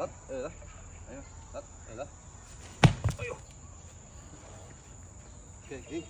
Tat, eh lah. Ayo, tat, eh lah. Ayo. Okay, okay.